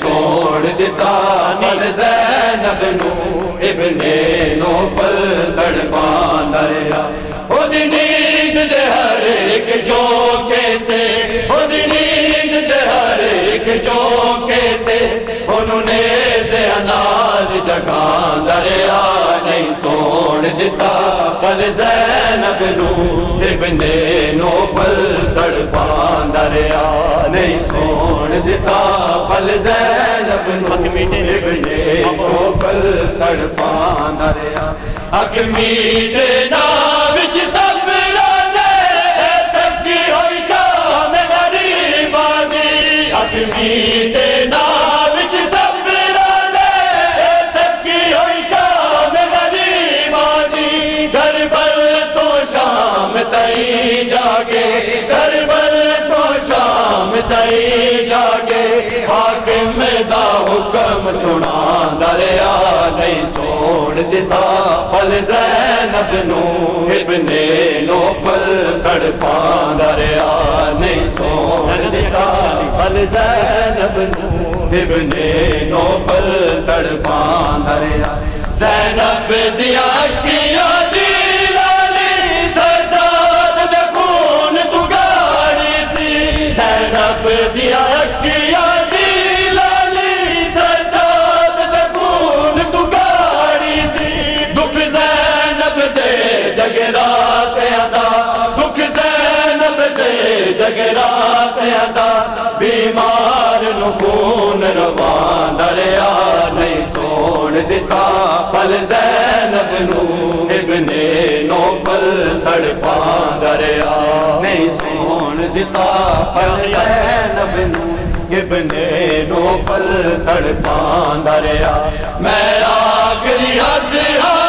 सोण दिता पल ज़ैनब नू पल ज़ैनब नू पल जागे पर तो शाम तई जागे। हाकिम दा हुक्म सुना, दरिया नहीं सोण दिता। पल ज़ैनब इब्ने नौफल तड़पा। दरिया नहीं सोण दिता। पल ज़ैनब नू, इब्ने नौफल तड़पा। दरिया, ज़ैनब दिया किया बीमार नु खून रवान दरिया दिता। पल ज़ैनब नू नौफल तड़पा दरिया दिता पल ज़ैनब नू इब्ने नौफल तड़पा दरिया मैं आखिरी हद हस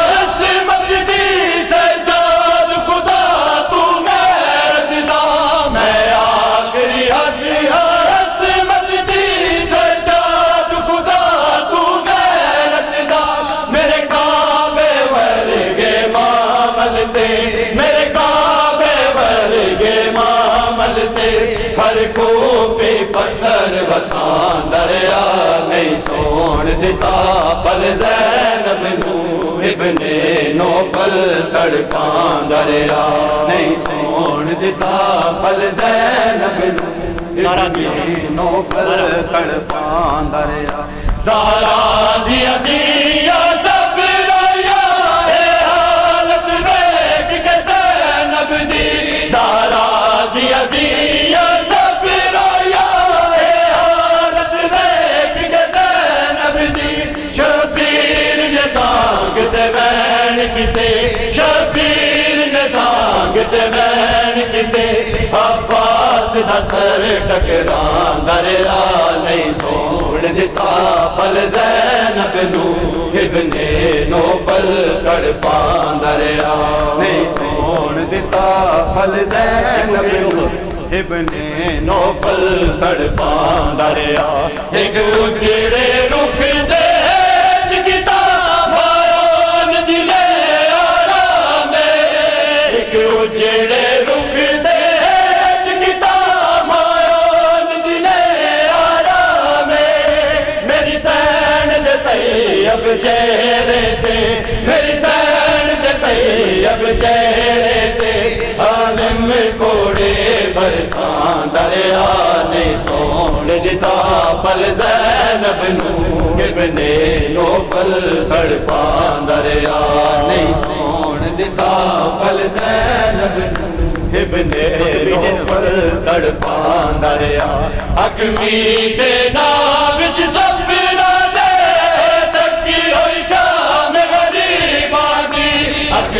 पल ज़ैनब नू इब्ने नौफल तड़पा दरिया नहीं सोण दिता पल ज़ैनब नू इब्ने नौफल तड़पा दरिया दिया सर टकरां दरिया नहीं सोण दिता पल ज़ैनब नू इब्ने नौफल तड़पा दरिया नहीं सोण दिता पल ज़ैनब नू इब्ने नौफल तड़पा दरिया एक उजड़े रुख दे किताब दिले आराम एक उजड़े चेहरे ते मेरी सैन दे तई अब चेहरे ते आलम कोड़े बरसां दरिया नहीं सोण दिता पल तड़पा दरिया पल नू तड़पा दरिया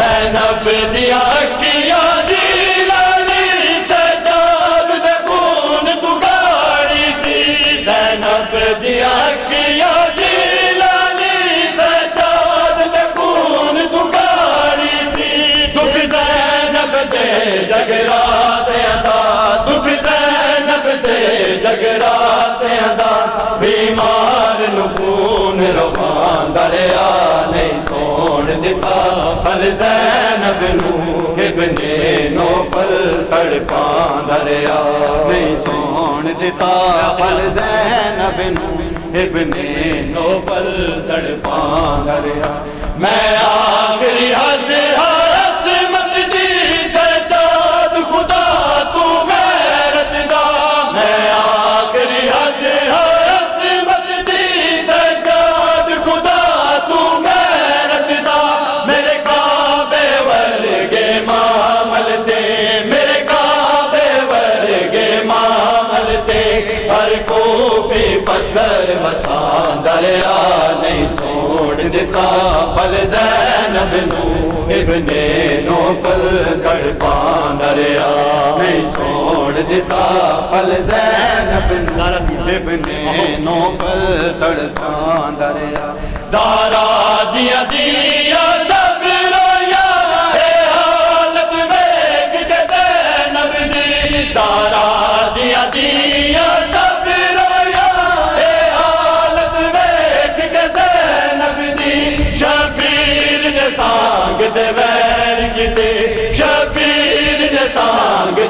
सैनबिया कीअ जी सचाद दुकारी सैनब दिया कीअ जी लानी सी जी दुख से जगरा नू इब्ने नौफल तड़पा दरिया नहीं सोन दिता फल जैनब नू इब्ने नौफल तड़पा दरिया मैं आखिरी हद हरस पत्थर बसा दरिया दिता पल नू इब्ने नौफल तड़पा दरिया नहीं सोड़ दिता पल जैनब नू नौफल तड़पा दरिया दिया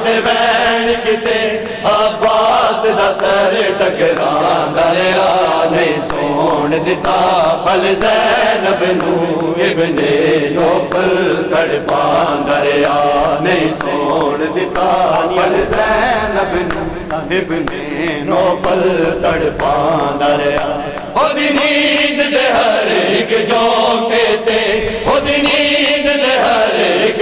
दे वैन किते अब्बास दा सर टकरां दरिया नहीं सोन दिता। फल जैनब नू इब्ने नौफल तड़पा दरिया नहीं सोन दिता। फल जैनब नू इब्ने नौफल तड़पा दरिया ओदी नींद दे हर एक जो कहते ओदी नींद दे हर एक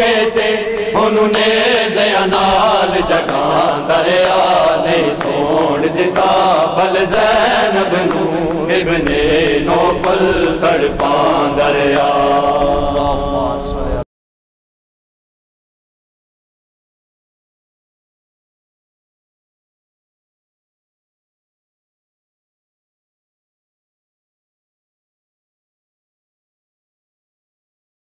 जो कहते उन्होंने जयानाल जगा दरिया नहीं सोन दिता फल जैनब नू नौफल तड़पा दरिया